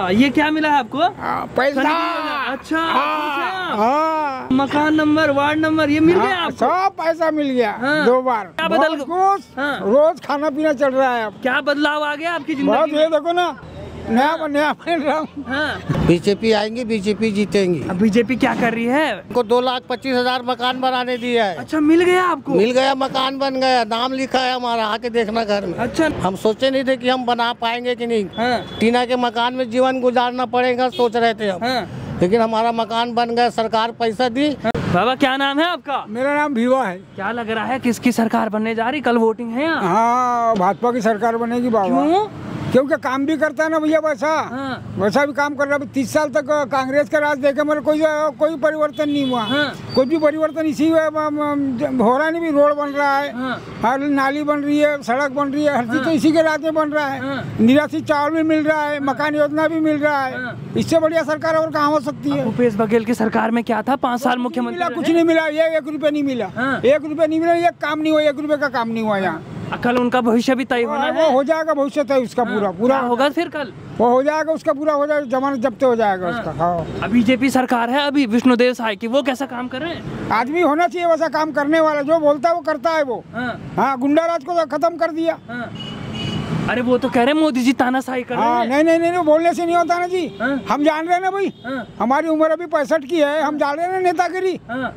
हाँ, ये क्या मिला है आपको? हाँ, पैसा! अच्छा हाँ, मकान नंबर वार्ड नंबर ये मिल गया आपको? सब पैसा मिल गया हाँ। दो बार। क्या बदल- खुश। हाँ। रोज खाना पीना चल रहा है अब। क्या बदलाव आ गया आपकी ज़िंदगी ये में? देखो ना नया नया मिल रहा हूँ। हाँ। बीजेपी आएँगी बीजेपी जीतेंगी। अब बीजेपी क्या कर रही है? को दो लाख पच्चीस हज़ार मकान बनाने दिया है। अच्छा मिल गया आपको? मिल गया मकान बन गया नाम लिखा है हमारा आके देखना घर में। अच्छा। हम सोचे नहीं थे कि हम बना पाएँगे कि नहीं। हाँ। टीना के मकान में जीवन गुजारना पड़ेगा सोच रहे थे हम। हाँ। लेकिन हमारा मकान बन गया सरकार पैसा दी। बाबा क्या नाम है आपका? मेरा नाम भीवा है। क्या लग रहा है किसकी सरकार बनने जा रही? कल वोटिंग है यहाँ? हाँ भाजपा की सरकार बनेगी बाबा। क्यों? क्योंकि काम भी करता है ना भैया वैसा। हाँ। वैसा भी काम कर रहा है। तीस साल तक कांग्रेस का राज देखे मेरे कोई कोई परिवर्तन नहीं हुआ। हाँ। कोई भी परिवर्तन इसी हो रहा नहीं भी रोड बन रहा है। हाँ। हर नाली बन रही है सड़क बन रही है हर चीज़ तो इसी के राज में बन रहा है। निराश्रित चावल भी मिल रहा है मकान योजना भी मिल रहा है। इससे बढ़िया सरकार और कहाँ हो सकती है? भूपेश बघेल की सरकार में क्या था? पाँच साल मुख्यमंत्री कुछ नहीं मिला ये एक रुपया नहीं मिला। एक रुपया नहीं मिला एक काम नहीं हुआ एक रुपये का काम नहीं हुआ यहाँ। कल उनका भविष्य भी तय होना वो है। हो जाएगा भविष्य है उसका पूरा पूरा। होगा फिर कल? वो हो जाएगा उसका पूरा हो जाएगा जमानत जब्त हो जाएगा उसका हाँ। अब बीजेपी सरकार है अभी विष्णुदेव साय की वो कैसा काम कर रहे हैं? आदमी होना चाहिए वैसा काम करने वाला जो बोलता है वो करता है वो। हाँ, हाँ गुंडा राज को तो खत्म कर दिया। हाँ। अरे वो तो कह रहे हैं मोदी जी तानाशाही कर हाँ नहीं नहीं नहीं नहीं, बोलने से नहीं होता ना जी। हाँ। हम जान रहे हैं ना भाई। हाँ, हमारी उम्र अभी पैंसठ की है हम जान रहे हैं ना नेतागिरी। हाँ,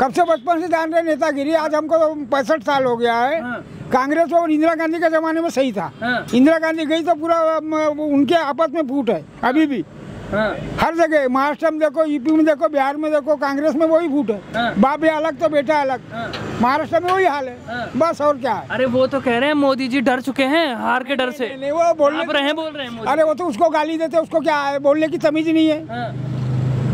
कब से बचपन से जान रहे नेतागिरी? आज हमको तो पैंसठ साल हो गया है। हाँ। कांग्रेस और इंदिरा गांधी के जमाने में सही था। हाँ। इंदिरा गांधी गई तो पूरा उनके आपस में फूट है अभी भी। हाँ, हर जगह महाराष्ट्र में देखो यूपी में देखो बिहार में देखो कांग्रेस में वही फूट है। हाँ। बाप भी अलग तो बेटा अलग। हाँ। महाराष्ट्र में वही हाल है। हाँ। बस और क्या है। अरे वो तो कह रहे हैं मोदी जी डर चुके हैं हार के डर से। नहीं, नहीं, वो आप रहे बोल रहे हैं अरे वो तो उसको गाली देते उसको क्या है? बोलने की तमीज नहीं है। हाँ,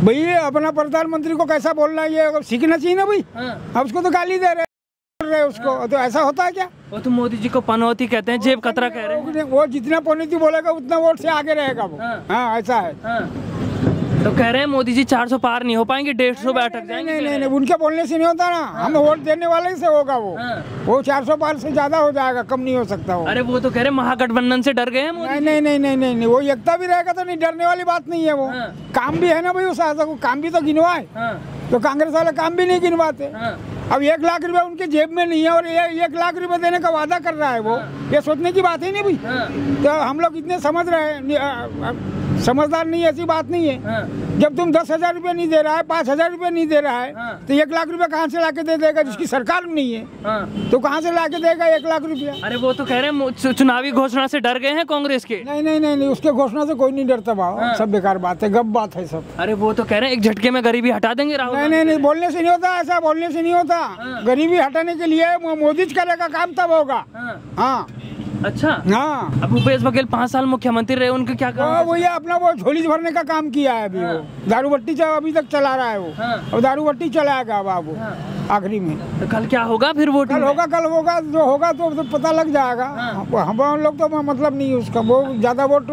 भाई अपना प्रधानमंत्री को कैसा बोलना है? ये सीखना चाहिए ना भाई। हाँ। अब उसको तो गाली दे रहे रहे उसको। तो ऐसा होता है क्या? वो तो मोदी जी को पनौती कहते हैं जेब कतरा कह रहे हैं। वो जितना पनौती बोलेगा उतना वोट से आगे रहेगा वो। हाँ। हाँ ऐसा है। हाँ। तो कह रहे हैं मोदी जी 400 पार नहीं हो पाएँगे डेढ़ सौ पे अटक नहीं जाएँगे नहीं नहीं नहीं उनके बोलने से नहीं होता ना। हम वोट देने वाले से होगा वो। हैं। हाँ। वो 400 पार से ज़्यादा हो जाएगा कम नहीं हो सकता वो। अरे वो तो कह रहे महागठबंधन से डर गए हैं मोदी नहीं नहीं नहीं नहीं नहीं वो एकता भी रहेगा तो नहीं डरने वाली बात नहीं है वो। हाँ। काम भी है ना भाई उस को काम भी तो गिनवाए। हाँ, तो कांग्रेस वाले काम भी नहीं गिनवाते। हाँ, अब एक लाख रुपए उनके जेब में नहीं है और ये एक लाख रुपए देने का वादा कर रहा है वो। ये सोचने की बात ही नहीं भाई। हाँ, तो हम लोग इतने समझ रहे हैं समझदार नहीं ऐसी बात नहीं है। हाँ, जब तुम दस हज़ार रुपये नहीं दे रहा है पाँच हज़ार रुपये नहीं दे रहा है हाँ। तो एक लाख रुपए कहाँ से लाके दे देगा जिसकी सरकार में नहीं है? हाँ। तो कहाँ से लाके देगा एक लाख रुपया? अरे वो तो कह रहे हैं चुनावी घोषणा से डर गए हैं कांग्रेस के। नहीं नहीं नहीं नहीं उसके घोषणा से कोई नहीं डरता भाव। हाँ। सब बेकार बात है गप बात है सब। अरे वो तो कह रहे हैं एक झटके में गरीबी हटा देंगे राहुल नहीं नहीं नहीं बोलने से नहीं होता ऐसा बोलने से नहीं होता। हाँ। गरीबी हटाने के लिए मोदी करेगा काम तब होगा। हाँ, हाँ। अच्छा? हाँ। अब भूपेश बघेल पाँच साल मुख्यमंत्री रहे उनके क्या काम वो ये अपना वो झोली भरने का काम किया है अभी वो। दारू बट्टी अभी तक चला रहा है वो। हाँ। और दारू बट्टी चलाएगा अब वो हाँ। आखिरी में। तो कल क्या होगा फिर वोट कल होगा कल होगा जो होगा तो, तो पता लग जाएगा। हाँ। हम लोग तो मतलब नहीं है उसका वो ज़्यादा वोट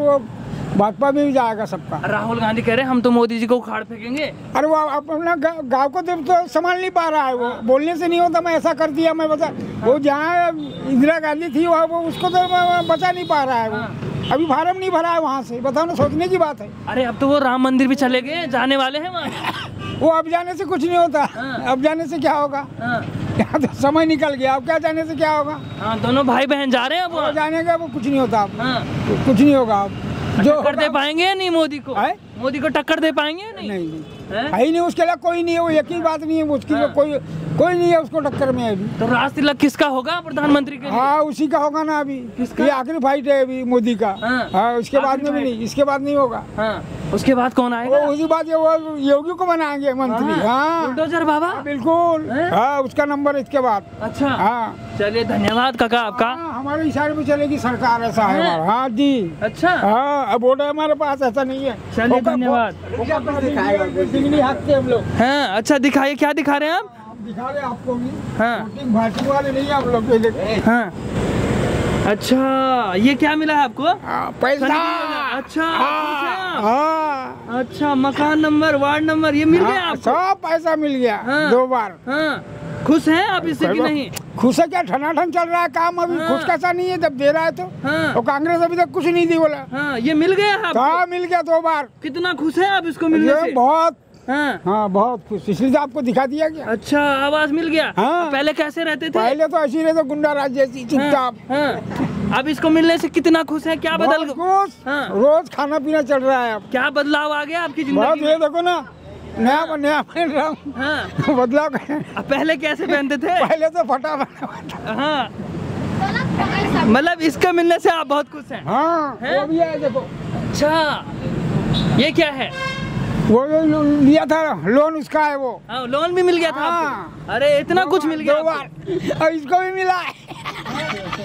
भाजपा में भी जाएगा सबका। राहुल गांधी कह रहे हैं हम तो मोदी जी को उखाड़ फेंकेंगे। अरे वो अपना गाँव को तो तो संभाल नहीं पा रहा है वो। बोलने से नहीं होता मैं ऐसा कर दिया मैं बता वो जहाँ इंदिरा गांधी थी वहाँ वो उसको तो बचा नहीं पा रहा है वो। अभी फार्म नहीं भरा है वहाँ से बताओ ना सोचने की बात है। अरे अब तो वो राम मंदिर भी चले गए जाने वाले हैं वहाँ। वो अब जाने से कुछ नहीं होता। हाँ। अब जाने से क्या होगा? हाँ, तो समय निकल गया अब क्या जाने से क्या होगा? हाँ दोनों भाई बहन जा रहे हैं अब जाने का वो कुछ नहीं होता अब। हाँ। कुछ नहीं होगा अब। जो टक्कर दे पाएँगे या नहीं मोदी को? है? मोदी को टक्कर दे पाएँगे या नहीं? नहीं नहीं। हैं? है नहीं उसके लिए कोई नहीं है वो एक ही बात नहीं है उसकी हाँ। कोई कोई नहीं है उसको टक्कर में अभी। तो तिलक किसका होगा प्रधानमंत्री के हाँ उसी का होगा ना अभी। किसका? ये आखिरी फाइट है अभी मोदी का। हाँ। हाँ उसके बाद में भी नहीं इसके बाद नहीं होगा। हाँ उसके बाद कौन आएगा? उसी बात ये वो योगी को बनाएँगे मंत्री हाँ। बुलडोजर बाबा? बिल्कुल। हाँ? उसका नंबर इसके बाद। अच्छा। हाँ। चलिए धन्यवाद काका आपका। हाँ, हमारे इशारे पे चलेगी सरकार ऐसा है हमारा। हाँ जी। अच्छा। हाँ अब वोट हमारे पास ऐसा नहीं है। चलिए धन्यवाद। हाकते हम लोग। हाँ? अच्छा दिखाइए क्या दिखा रहे हैं आप? आप दिखा रहे आपको भी। हाँ। भाजपा वाले नहीं है हम लोग। हाँ। अच्छा ये क्या मिला है आपको? हाँ, पैसा। अच्छा हाँ। अच्छा मकान नंबर वार्ड नंबर ये मिल गया आपको? सब पैसा मिल गया। दो बार। खुश हैं आप इससे कि नहीं? खुश है क्या? ठंडा ठनाठन चल रहा है काम अभी? हाँ। खुश कैसा नहीं है? जब दे रहा है तो। हाँ। और कांग्रेस अभी तक कुछ नहीं दी बोला। हाँ ये मिल गया कहा मिल गया दो बार। कितना खुश है आप इसको मिलने से? बहुत हाँ। हाँ बहुत खुश। इसलिए तो आपको दिखा दिया गया अच्छा आवाज़ मिल गया। हाँ। पहले कैसे रहते थे? पहले तो ऐसी रहे तो गुंडा राज जैसी हाँ, चुपचाप। हाँ। अब इसको मिलने से कितना खुश है? क्या बदल खुश। हाँ। रोज खाना पीना चल रहा है अब। क्या बदलाव आ गया आपकी ज़िंदगी ये देखो ना नया नया पहन रहा हूँ। हाँ। बदलाव पहले कैसे पहनते थे? पहले तो फटा बना हुआ था। हाँ। मतलब इसके मिलने से आप बहुत खुश हैं। हाँ हैं? वो भी है देखो। अच्छा। ये क्या है? वो जो लिया था लोन उसका है वो। हाँ, लोन भी मिल गया था हाँ। आपको? अरे इतना कुछ मिल गया और इसको भी मिला है।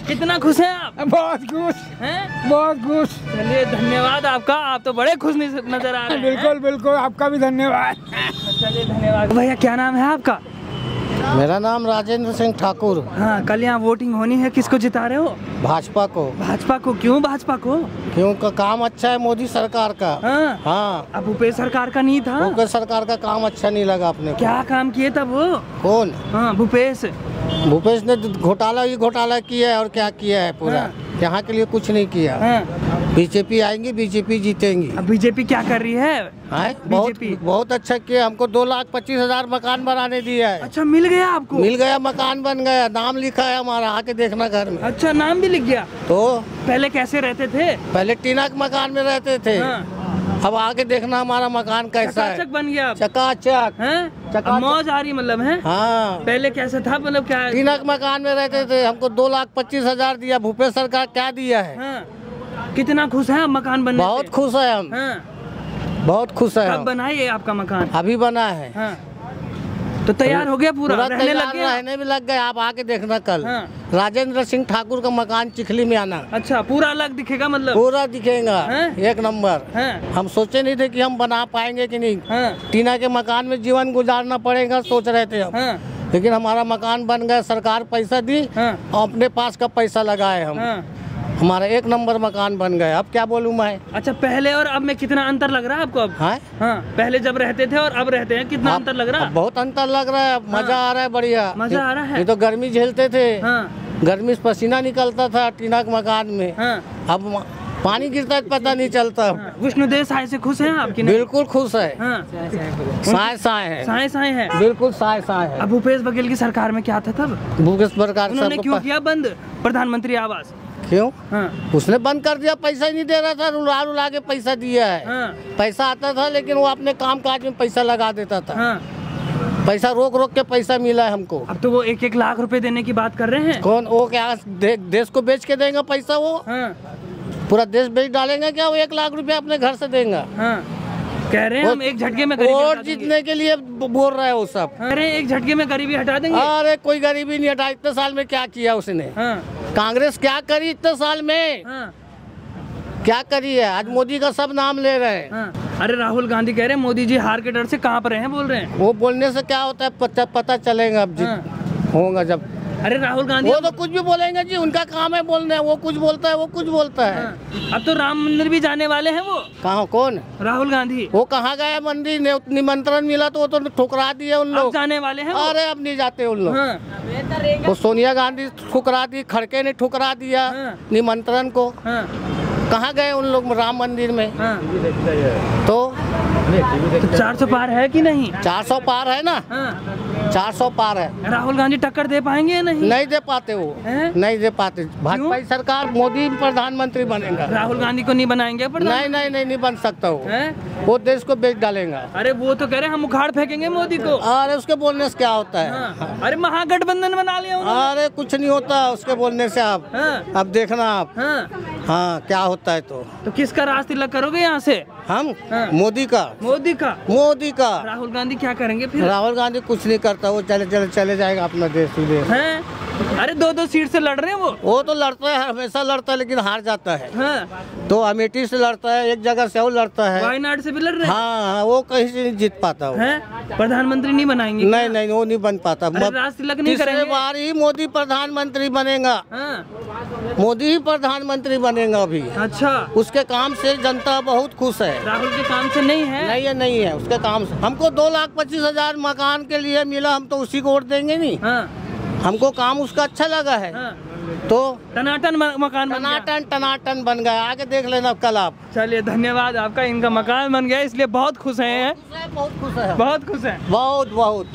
कितना खुश हैं आप? बहुत खुश। हैं? बहुत खुश। चलिए धन्यवाद आपका। आप तो बड़े खुश नज़र आ रहे हैं। बिल्कुल बिल्कुल आपका भी धन्यवाद। चलिए धन्यवाद। भैया क्या नाम है आपका? मेरा नाम राजेंद्र सिंह ठाकुर। हाँ कल यहाँ वोटिंग होनी है। किसको जिता रहे हो? भाजपा को। भाजपा को? क्यों भाजपा को? क्यों? का काम अच्छा है मोदी सरकार का। हाँ? हाँ। अब भूपेश सरकार का नहीं था? क्योंकि सरकार का काम अच्छा नहीं लगा अपने को। क्या काम किए तब वो? कौन? हाँ भूपेश। भूपेश ने घोटाला ही घोटाला किया है और क्या किया है पूरा? हाँ। यहाँ के लिए कुछ नहीं किया। हाँ। बीजेपी आएँगी बीजेपी जीतेंगी। अब बीजेपी क्या कर रही है? हाँ, बहुत बहुत अच्छा किया। हमको दो लाख पच्चीस हज़ार मकान बनाने दिया है। अच्छा मिल गया आपको? मिल गया मकान बन गया। नाम लिखा है हमारा आके देखना घर में। अच्छा नाम भी लिख गया? तो? पहले कैसे रहते थे? पहले टीना के मकान में रहते थे। हाँ, अब आके देखना हमारा मकान कैसा है। बन गया चकाचक। हैं? मौज आ रही मतलब है? हाँ। पहले कैसे था? मतलब क्या तीनक मकान में रहते थे हमको दो लाख पच्चीस हज़ार दिया भूपेश सरकार क्या दिया है? हाँ। कितना खुश है हम मकान बनने बहुत खुश है हम। हाँ। बहुत खुश है हम। आपका मकान? अभी बना है। हाँ। तो तैयार हो गया पूरा रहने लग गया रहने भी लग गए आप आके देखना कल। हाँ। राजेंद्र सिंह ठाकुर का मकान चिखली में आना। अच्छा पूरा अलग दिखेगा मतलब? पूरा दिखेगा हैं? एक नंबर। हाँ। हम सोचे नहीं थे कि हम बना पाएँगे कि नहीं। हाँ। टीना के मकान में जीवन गुजारना पड़ेगा सोच रहे थे हम। हाँ। लेकिन हमारा मकान बन गया सरकार पैसा दी हाँ। और अपने पास का पैसा लगाए हम। हाँ। हमारा एक नंबर मकान बन गया। अब क्या बोलूँ मैं? अच्छा पहले और अब में कितना अंतर लग रहा है आपको अब? हाँ? हाँ पहले जब रहते थे और अब रहते हैं कितना अंतर लग रहा है? बहुत अंतर लग रहा है अब मज़ा आ रहा है बढ़िया। मज़ा आ रहा है? ये तो गर्मी झेलते थे। हाँ। गर्मी से पसीना निकलता था टीना के मकान में। हाँ। अब पानी गिरता है पता नहीं चलता। हाँ। विष्णुदेव साय से खुश हैं आपकी बिल्कुल खुश है। हाँ। साय साए है। साय साय है। बिल्कुल साए साए है। अब भूपेश बघेल की सरकार में क्या था तब? भूपेश सरकार उन्होंने क्यों किया बंद? प्रधानमंत्री आवास। क्यों हाँ? उसने बंद कर दिया पैसा ही नहीं दे रहा था रुला रुला के पैसा दिया है। हाँ। पैसा आता था लेकिन वो अपने काम काज में पैसा लगा देता था। हाँ। पैसा रोक रोक के पैसा मिला है हमको। अब तो वो एक एक लाख रुपए देने की बात कर रहे हैं? कौन? वो क्या दे, देश को बेच के देंगे पैसा वो? हाँ। पूरा देश बेच डालेंगे क्या? वो एक लाख रुपया अपने घर से देगा। हाँ। कह रहे हैं हम एक झटके में वोट जीतने के लिए बोल रहे हैं वो सब। कह रहे हैं एक झटके में गरीबी हटा देंगे। अरे कोई गरीबी नहीं हटा इतने साल में क्या किया उसने? हाँ। कांग्रेस क्या करी इतने साल में? हाँ। क्या करी है? आज मोदी का सब नाम ले रहे हैं। हाँ। अरे राहुल गांधी कह रहे हैं मोदी जी हार के डर से कहाँ पर हैं बोल रहे हैं। वो बोलने से क्या होता है पता, पता चलेगा अब हाँ। होगा जब। अरे राहुल गांधी वो तो कुछ भी बोलेंगे जी उनका काम है बोलने वो कुछ बोलता है वो कुछ बोलता है। हाँ, अब तो राम मंदिर भी जाने वाले हैं वो। कहाँ कौन? राहुल गांधी। वो कहाँ गए मंदिर? ने निमंत्रण मिला तो वो तो ठुकरा दिए उन लोग। जाने वाले हैं अरे अब नहीं जाते उन लोग। हाँ। वो सोनिया गांधी ठुकरा दी खड़के ने ठुकरा दिया हाँ। निमंत्रण को। हाँ। कहाँ गए उन लोग राम मंदिर में? हाँ। तो तो चार सौ पार है कि नहीं? 400 पार है ना? हाँ। 400 पार है। राहुल गांधी टक्कर दे पाएँगे या नहीं? नहीं दे पाते वो। हैं? नहीं दे पाते। भाजपा की सरकार मोदी प्रधानमंत्री बनेगा। राहुल गांधी को नहीं बनाएँगे प्रधान नहीं नहीं नहीं नहीं बन सकता वो। हैं? वो देश को बेच डालेगा। अरे वो तो कह रहे हैं हम उखाड़ फेंकेंगे मोदी को। अरे उसके बोलने से क्या होता है? हाँ। अरे महागठबंधन बना लिया अरे कुछ नहीं होता उसके बोलने से आप। हाँ। अब देखना आप। हाँ क्या होता है तो? तो किसका राज तिलक करोगे यहाँ से? हम? हाँ। मोदी का। मोदी का? मोदी का। राहुल गांधी क्या करेंगे फिर? राहुल गांधी कुछ नहीं करता वो चले चले चले जाएगा अपना देश विदेश हैं? अरे दो दो सीट से लड़ रहे हैं वो? वो तो लड़ता है हमेशा लड़ता है लेकिन हार जाता है। हाँ। तो अमेठी से लड़ता है एक जगह से वो लड़ता है। वायनाड से भी लड़ रहे हैं? हाँ हाँ, वो कहीं से नहीं जीत पाता वो। प्रधानमंत्री नहीं बनाएँगे नहीं नहीं वो नहीं बन पाता। नहीं करेंगे? बार ही मोदी प्रधानमंत्री बनेगा। हाँ। मोदी ही प्रधानमंत्री बनेगा अभी। अच्छा। उसके काम से जनता बहुत खुश है। राहुल के काम से नहीं है? नहीं है नहीं है उसके काम से। हमको दो लाख पच्चीस हज़ार मकान के लिए मिला हम तो उसी को वोट देंगे नहीं। हाँ। हमको काम उसका अच्छा लगा है। हाँ, तो टनाटन मकान टनाटन टनाटन बन गया। आगे देख लेना कल आप। चलिए धन्यवाद। आपका इनका मकान बन गया इसलिए बहुत खुश हैं बहुत खुश है। बहुत खुश है। बहुत बहुत।